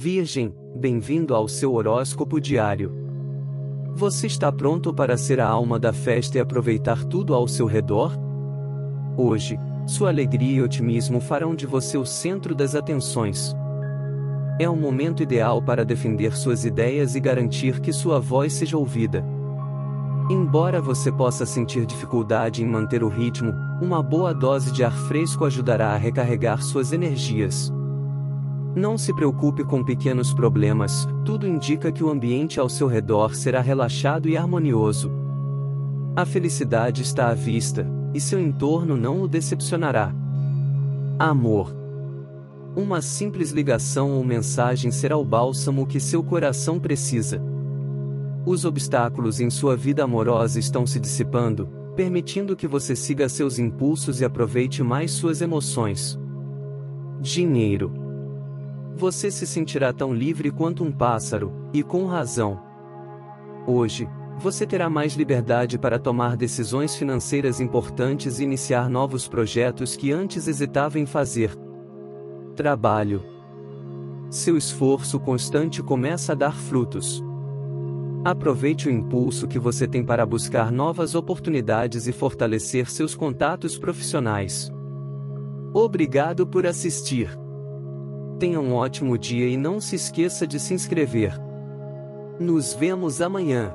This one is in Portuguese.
Virgem, bem-vindo ao seu horóscopo diário. Você está pronto para ser a alma da festa e aproveitar tudo ao seu redor? Hoje, sua alegria e otimismo farão de você o centro das atenções. É um momento ideal para defender suas ideias e garantir que sua voz seja ouvida. Embora você possa sentir dificuldade em manter o ritmo, uma boa dose de ar fresco ajudará a recarregar suas energias. Não se preocupe com pequenos problemas, tudo indica que o ambiente ao seu redor será relaxado e harmonioso. A felicidade está à vista, e seu entorno não o decepcionará. Amor. Uma simples ligação ou mensagem será o bálsamo que seu coração precisa. Os obstáculos em sua vida amorosa estão se dissipando, permitindo que você siga seus impulsos e aproveite mais suas emoções. Dinheiro. Você se sentirá tão livre quanto um pássaro, e com razão. Hoje, você terá mais liberdade para tomar decisões financeiras importantes e iniciar novos projetos que antes hesitava em fazer. Trabalho. Seu esforço constante começa a dar frutos. Aproveite o impulso que você tem para buscar novas oportunidades e fortalecer seus contatos profissionais. Obrigado por assistir. Tenha um ótimo dia e não se esqueça de se inscrever. Nos vemos amanhã.